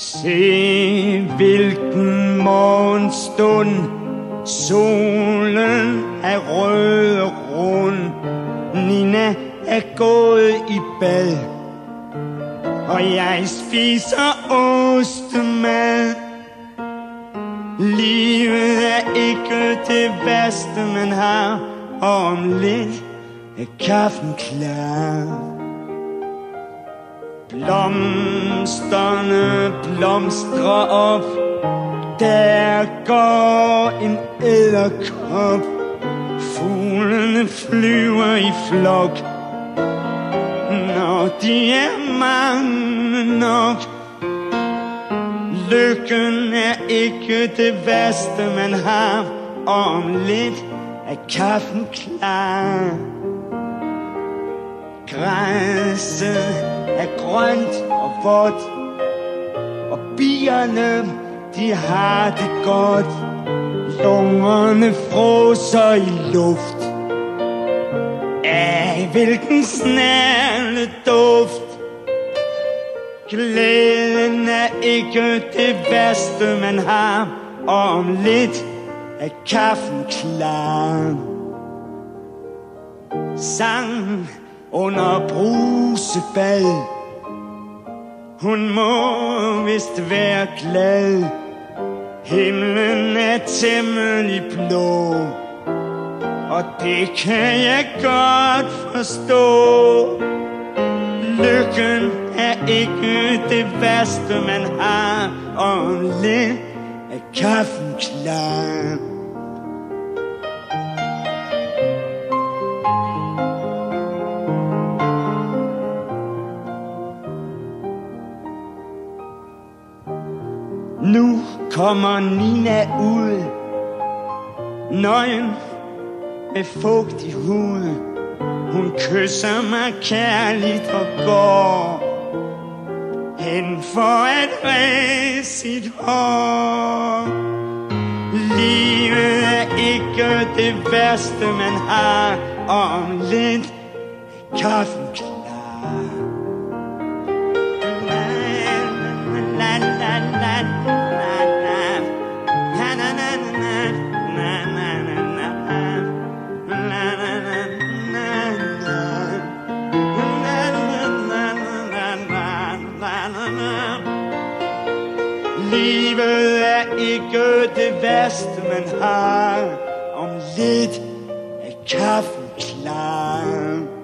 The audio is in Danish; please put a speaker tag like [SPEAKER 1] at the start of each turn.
[SPEAKER 1] Se hvilken morgenstund Solen er rød og rund. Nina er gået i bad Og jeg spiser ostemad. Livet er ikke det værste man har Og om lidt er kaffen klar. Blomsterne blomstrer op. Der går en æderkop Fuglene flyver i flok. Når de er mange nok. Lykken er ikke det værste man har. Om lidt er kaffen klar. Græsset er grønt og vådt Og bierne, de har det godt. Lungerne froser i luft. Af hvilken snærende duft? Glæden er ikke det værste man har. Og om lidt er kaffen klar. Sang under brusebad. Hun må vist være glad. Himlen er temmelig blå Og det kan jeg godt forstå. Lykken er ikke det værste man har Og lidt er kaffen klar. Nu kommer Nina ud. Nøgen med fugtig hud. Hun kysser mig kærligt og går Hen for at ræse sit hår. Livet er ikke det værste man har. Om lidt kaffen klar. La, la. Livet er ikke det værste man har Om lidt er kaffen klar